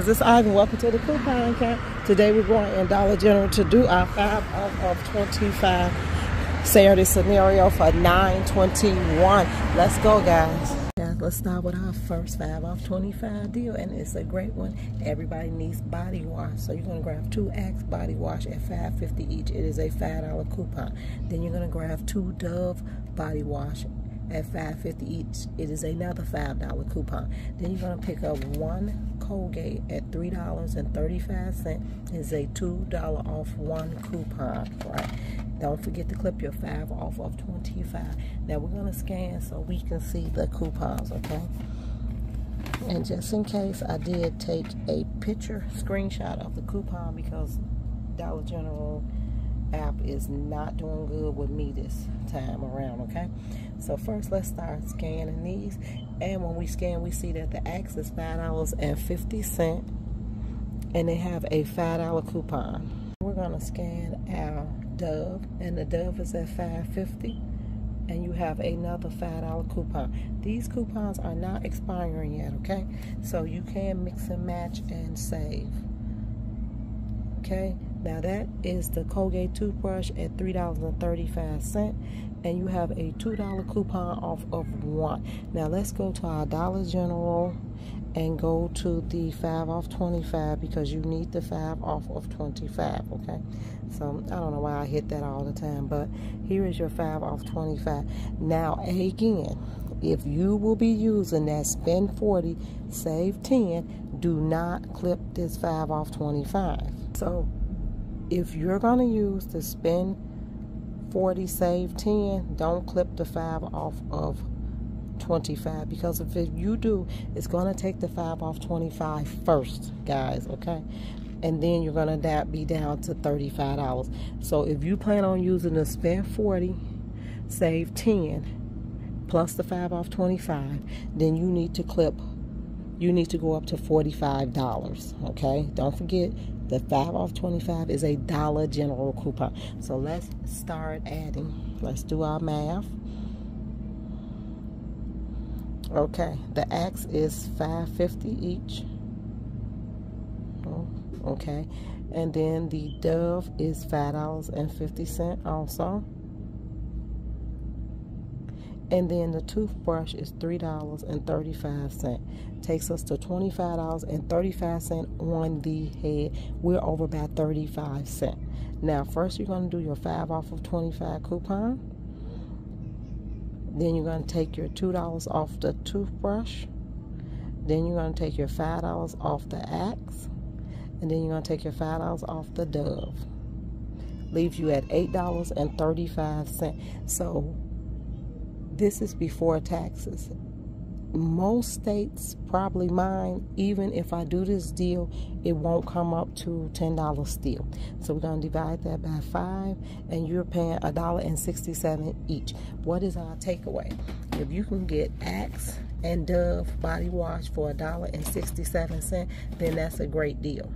This is Ivy. Welcome to the coupon Camp. Today we're going in Dollar General to do our five off of 25 Saturday scenario for 921. Let's go, guys. Let's start with our first five off 25 deal, and it's a great one. Everybody needs body wash, so you're gonna grab two Axe body wash at 5.50 each. It is a five dollar coupon. Then you're gonna grab two Dove body wash at 5.50 each. It is another $5 coupon. Then you're going to pick up one Colgate at $3.35. It's a $2 off one coupon, right? Don't forget to clip your 5 off of 25. Now we're going to scan so we can see the coupons, okay? And just in case, I did take a picture screenshot of the coupon because Dollar General app is not doing good with me this time around, okay? So first, let's start scanning these. And when we scan, we see that the Axe is $5.50 and they have a $5 coupon. We're gonna scan our Dove and the Dove is at $5.50 and you have another $5 coupon. These coupons are not expiring yet, okay? So you can mix and match and save, okay? Now that is the Colgate toothbrush at $3.35 and you have a $2 coupon off of one. Now let's go to our Dollar General and go to the 5 off 25 because you need the 5 off of 25, okay? So I don't know why I hit that all the time, but here is your 5 off 25. Now again, if you will be using that spend 40, save 10, do not clip this 5 off 25. So if you're going to use the spend 40 save 10 don't clip the 5 off of 25 because if you do it's going to take the 5 off 25 first guys okay? And then you're going to be down to $35 so if you plan on using the spend 40 save 10 plus the 5 off 25 then you need to clip you need to go up to $45 okay? Don't forget the 5 off 25 is a Dollar General coupon. So let's start adding. Let's do our math. Okay, the Axe is 550 each. Oh, okay, and then the Dove is $5.50 also. And then the toothbrush is $3.35. Takes us to $25.35 on the head. We're over by 35 cents. Now, first you're going to do your 5 off of 25 coupon. Then you're going to take your $2 off the toothbrush. Then you're going to take your $5 off the axe. And then you're going to take your $5 off the dove. Leaves you at $8.35. So this is before taxes. Most states, probably mine, even if I do this deal, it won't come up to $10 still. So we're going to divide that by 5 and you're paying a dollar and 67 each. What is our takeaway? If you can get Axe and Dove body wash for a dollar and 67 cent, then that's a great deal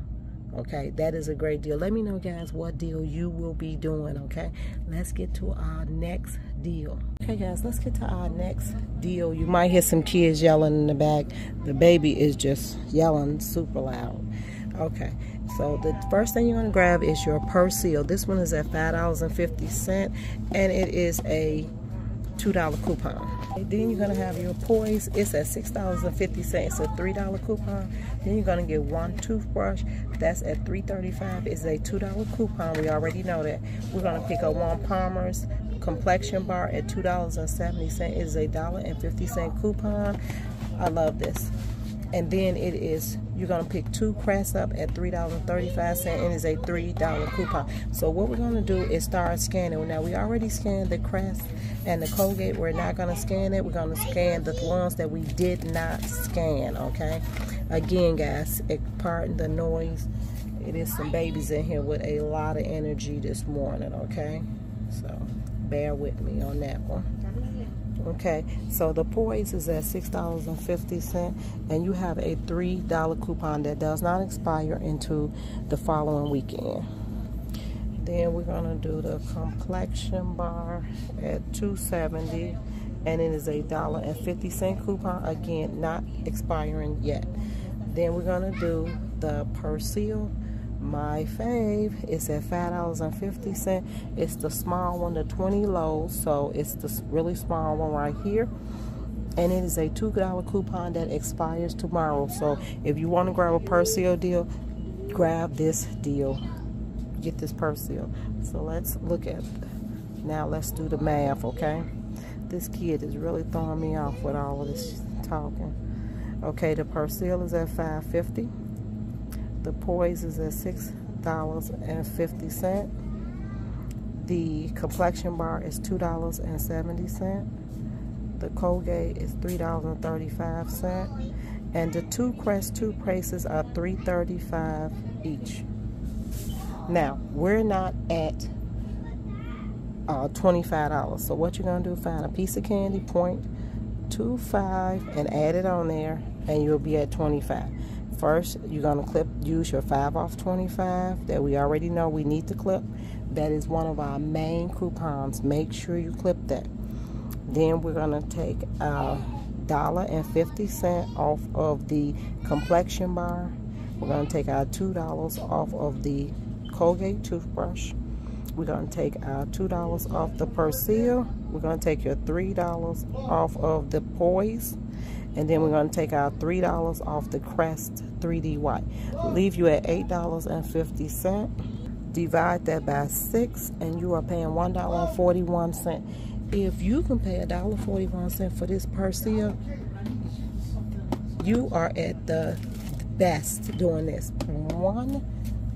okay? That is a great deal. Let me know guys what deal you will be doing okay? Let's get to our next deal. Okay guys let's get to our next deal. You might hear some kids yelling in the back. The baby is just yelling super loud. Okay so the first thing you're going to grab is your Persil this one is at five dollars and fifty cent and it is a $2 coupon. Then you're gonna have your poise. It's at $6.50. A $3 coupon. Then you're gonna get one toothbrush. That's at $3.35. It's a $2 coupon. We already know that. We're gonna pick up one Palmer's complexion bar at $2.70. It is a dollar and 50 cent coupon. I love this and then it is you're to pick two crest up at $3.35 and it's a $3 coupon so what we're to do is start scanning now we already scanned the crest and the colgate we're not going to scan it. We're going to scan the ones that we did not scan okay? Again guys pardon the noise. It is some babies in here with a lot of energy this morning okay? So bear with me on that one. Okay, so the poise is at $6.50 and you have a $3 coupon that does not expire into the following weekend. Then we're going to do the complexion bar at 270 and it is a dollar and 50 cent coupon. Again not expiring yet. Then we're to do the Persil. My fave is at five dollars and fifty cent. It's the small one the 20 low so it's the really small one right here. And it is a two dollar coupon that expires tomorrow. So if you want to grab a Persil deal grab this deal get this Persil so let's look at now let's do the math okay this kid is really throwing me off with all of this talking okay the Persil is at 550 the poise is at $6.50. The complexion bar is $2.70. The Colgate is $3.35. And the two Crest toothpastes are $3.35 each. Now, we're not at uh, $25. So what you're going to do, find a piece of candy, point two five, and add it on there, and you'll be at 25 First, you're going to clip, use your 5 off 25 that we already know we need to clip. That is one of our main coupons. Make sure you clip that. Then we're going to take a dollar and 50 cent off of the complexion bar. We're going to take our $2 off of the Colgate toothbrush. We're going to take our $2 off the Persil. We're going to take your $3 off of the Poise. And then we're going to take our $3 off the Crest 3D White. Leave you at $8.50. Divide that by 6 and you are paying $1.41. If you can pay $1.41 for this Persil, you are at the best doing this. One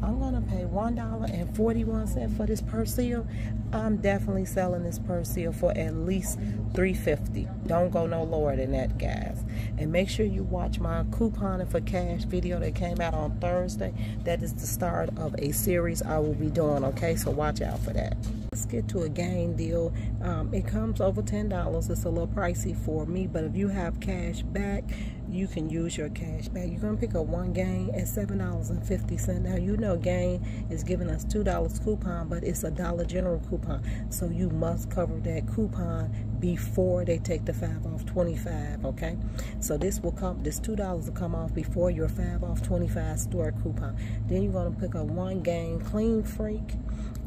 I'm gonna pay one dollar and forty-one cent for this Persil. I'm definitely selling this Persil for at least three fifty. Don't go no lower than that, guys. And make sure you watch my couponing for cash video that came out on Thursday. That is the start of a series I will be doing. Okay, so watch out for that. Let's get to a gain deal. Um, it comes over ten dollars. It's a little pricey for me, but if you have cash back you can use your cash back. You're going to pick up one gain at $7.50. Now, you know gain is giving us $2 coupon, but it's a Dollar General coupon. So you must cover that coupon before they take the 5 off 25, okay? So this will come, this $2 will come off before your 5 off 25 store coupon. Then you're going to pick up one gain Clean Freak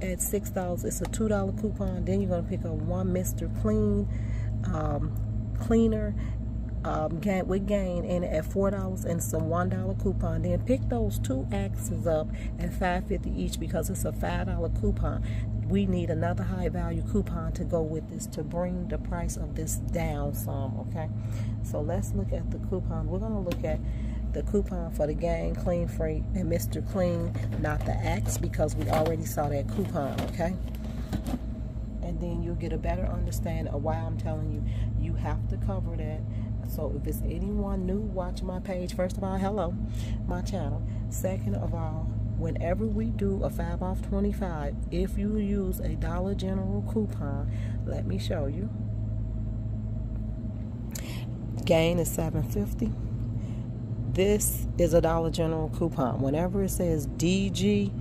at $6. It's a $2 coupon. Then you're going to pick up one Mr. Clean um, cleaner um, gain, with gain in at four dollars and some one dollar coupon. Then pick those two axes up at five fifty each because it's a five dollar coupon. We need another high value coupon to go with this to bring the price of this down some. Okay, so let's look at the coupon. We're gonna look at the coupon for the gain Clean Freak and Mr. Clean, not the axe because we already saw that coupon. Okay and then you'll get a better understanding of why I'm telling you you have to cover that so if it's anyone new watching my page, first of all, hello, my channel. Second of all, whenever we do a 5 off 25, if you use a Dollar General coupon, let me show you. Gain is 750 This is a Dollar General coupon. Whenever it says DG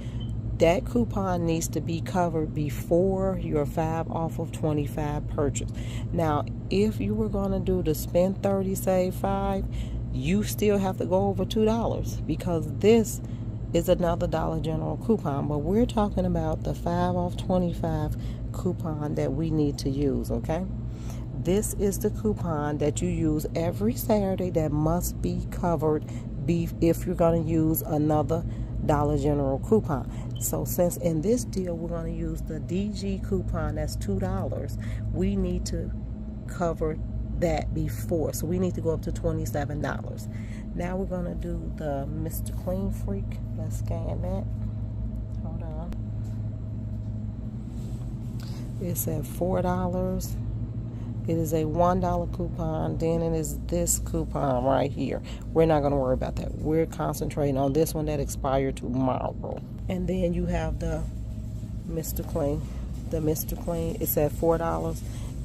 that coupon needs to be covered before your 5 off of 25 purchase. Now, if you were going to do the spend 30, save 5, you still have to go over $2 because this is another Dollar General coupon. But we're talking about the 5 off 25 coupon that we need to use, okay? This is the coupon that you use every Saturday that must be covered if you're going to use another Dollar General coupon. So since in this deal we're going to use the DG coupon that's $2, we need to cover that before. So we need to go up to $27. Now we're going to do the Mr. Clean Freak. Let's scan that. Hold on. It's at $4. It is a $1 coupon. Then it is this coupon right here. We're not going to worry about that. We're concentrating on this one that expired tomorrow. And then you have the Mr. Clean. The Mr. Clean, it's at $4.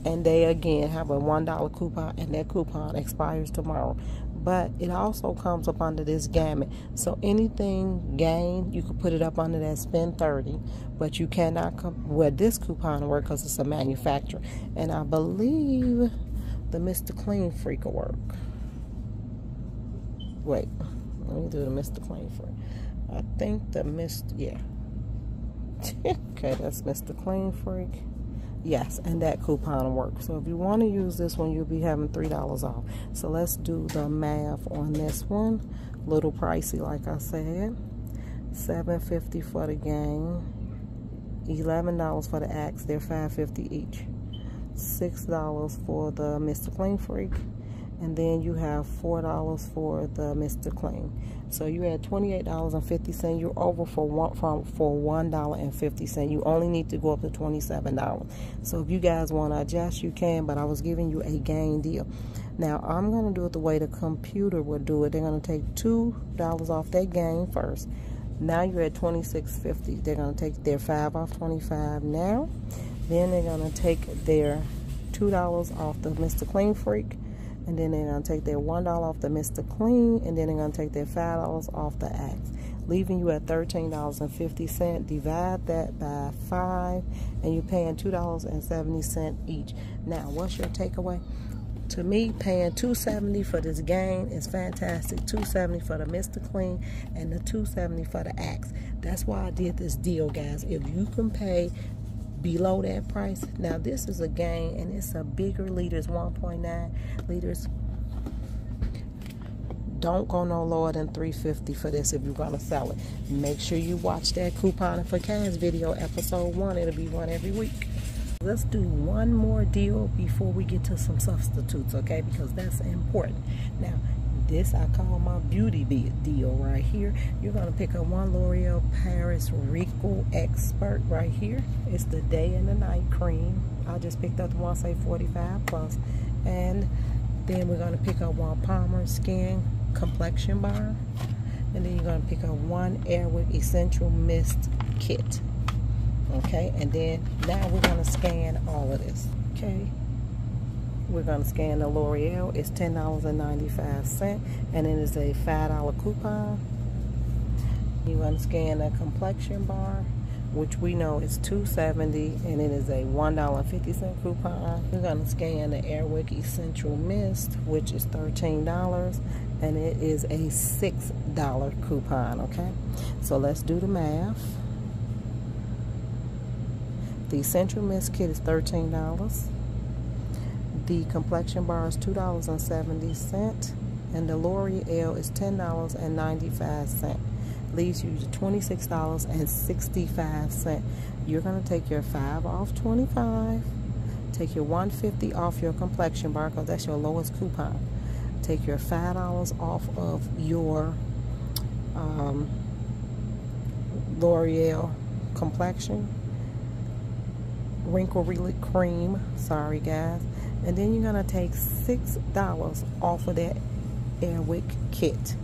And they, again, have a $1 coupon. And that coupon expires tomorrow but it also comes up under this gamut. So anything gain, you could put it up under that spend 30, but you cannot come well this coupon work because it's a manufacturer. And I believe the Mr. Clean Freak will work. Wait, Let me do the Mr. Clean Freak. I think the Mr. Yeah. okay, that's Mr. Clean Freak. Yes, and that coupon works. So if you want to use this one, you'll be having $3 off. So let's do the math on this one. Little pricey, like I said. $7.50 for the gain. $11 for the axe. They're $5.50 each. $6 for the Mr. Clean Freak and then you have four dollars for the Mr. Clean. So you had twenty eight dollars and fifty cent. You're over for one from for one dollar and fifty cent. You only need to go up to twenty seven dollars. So if you guys want to adjust, you can. But I was giving you a gain deal. Now I'm gonna do it the way the computer would do it. They're gonna take two dollars off that gain first. Now you're at twenty six fifty. They're gonna take their five off twenty five now. Then they're gonna take their two dollars off the Mr. Clean Freak and then they're going to take their $1 off the Mr. Clean, and then they're going to take their $5 off the Axe, leaving you at $13.50. Divide that by 5, and you're paying $2.70 each. Now, what's your takeaway? To me, paying $2.70 for this gain is fantastic. $2.70 for the Mr. Clean and the $2.70 for the Axe. That's why I did this deal, guys. If you can pay below that price. Now this is a gain and it's a bigger liters, 1.9 liters. Don't go no lower than 350 for this if you're gonna sell it. Make sure you watch that coupon for cash video episode one. It'll be one every week. Let's do one more deal before we get to some substitutes, okay? Because that's important. Now, this I call my beauty deal right here. You're going to pick up one L'Oreal Paris Wrinkle Expert right here. It's the day and the night cream. I just picked up the one say 45 plus. And then we're going to pick up one Palmer Skin Complexion Bar. And then you're going to pick up one Airwick Essential Mist Kit. Okay, and then now we're going to scan all of this. Okay we're going to scan the L'Oreal. It's $10.95 and it is a $5 coupon. You're going to scan the complexion bar, which we know is $2.70 and it is a $1.50 coupon. We're going to scan the Airwick Essential Mist, which is $13 and it is a $6 coupon, okay? So let's do the math. The Essential Mist kit is $13. The complexion bar is $2.70 and the L'Oreal is $10.95. Leaves you $26.65. You're going to take your 5 off 25 Take your 150 off your complexion bar because that's your lowest coupon. Take your $5 off of your um, L'Oreal complexion wrinkle relief cream sorry guys and then you're going to take $6 off of that Airwick kit.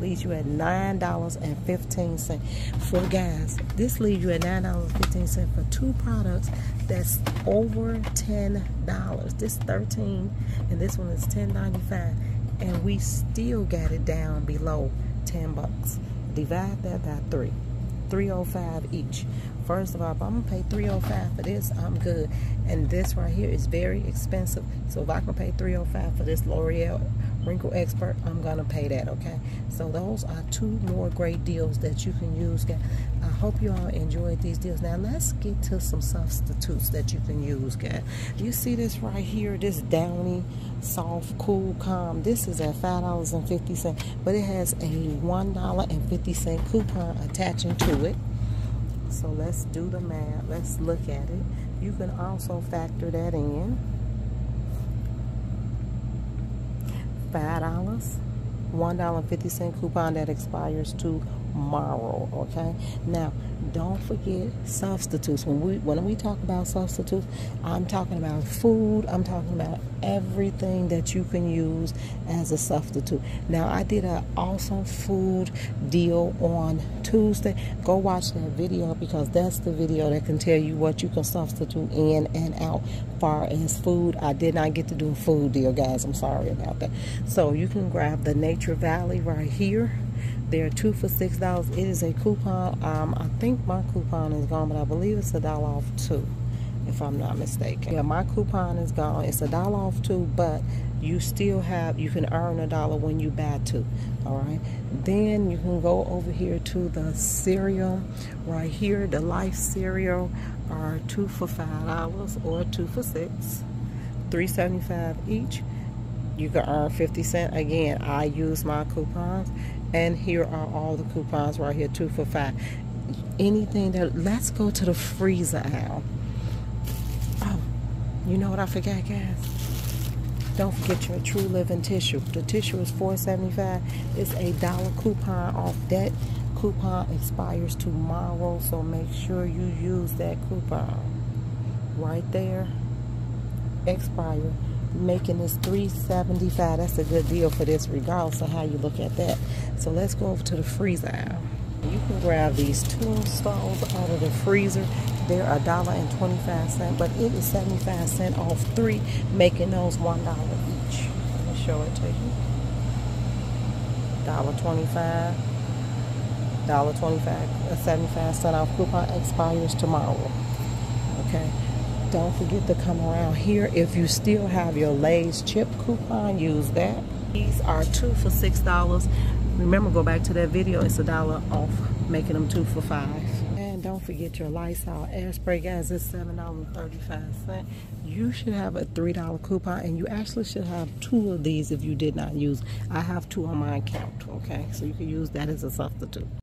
Leaves you at $9.15 for guys. This leaves you at $9.15 for two products that's over $10. This 13 and this one is $10.95 and we still got it down below 10 bucks. Divide that by 3. 305 each First of all, if I'm gonna pay 305 for this, I'm good. And this right here is very expensive. So if I can pay 305 for this L'Oreal Wrinkle Expert, I'm gonna pay that, okay? So those are two more great deals that you can use. I hope you all enjoyed these deals. Now let's get to some substitutes that you can use, guys. You see this right here, this Downy Soft Cool Calm. This is at $5.50, but it has a $1.50 coupon attaching to it. So let's do the math. Let's look at it. You can also factor that in. $5, $1.50 coupon that expires tomorrow, okay? Now, don't forget substitutes. When we when we talk about substitutes, I'm talking about food. I'm talking about everything that you can use as a substitute. Now, I did an awesome food deal on Tuesday. Go watch that video because that's the video that can tell you what you can substitute in and out far as food. I did not get to do a food deal, guys. I'm sorry about that. So you can grab the Nature Valley right here they're two for six dollars. It is a coupon. Um, I think my coupon is gone, but I believe it's a dollar off two, if I'm not mistaken. Yeah, my coupon is gone. It's a dollar off two, but you still have you can earn a dollar when you buy two all right then you can go over here to the cereal right here the life cereal are two for five dollars or two for six 375 each you can earn 50 cent again i use my coupons and here are all the coupons right here two for five anything that let's go to the freezer aisle oh you know what i forgot guys don't forget your True Living tissue. The tissue is $4.75. It's a dollar coupon off that. Coupon expires tomorrow, so make sure you use that coupon. Right there. Expire. Making this $3.75. That's a good deal for this regardless of how you look at that. So let's go over to the freezer aisle. You can grab these tombstones out of the freezer. They're a dollar and 25 cents, but it is 75 cents off three, making those one dollar each. Let me show it to you. Dollar 25, dollar 25, 75 cent off coupon expires tomorrow. Okay. Don't forget to come around here. If you still have your Lay's chip coupon, use that. These are two for six dollars. Remember, go back to that video. It's a dollar off, making them two for five. And don't forget your Lysol air spray, guys. It's seven dollars thirty-five cent. You should have a three dollar coupon, and you actually should have two of these if you did not use. I have two on my account. Okay, so you can use that as a substitute.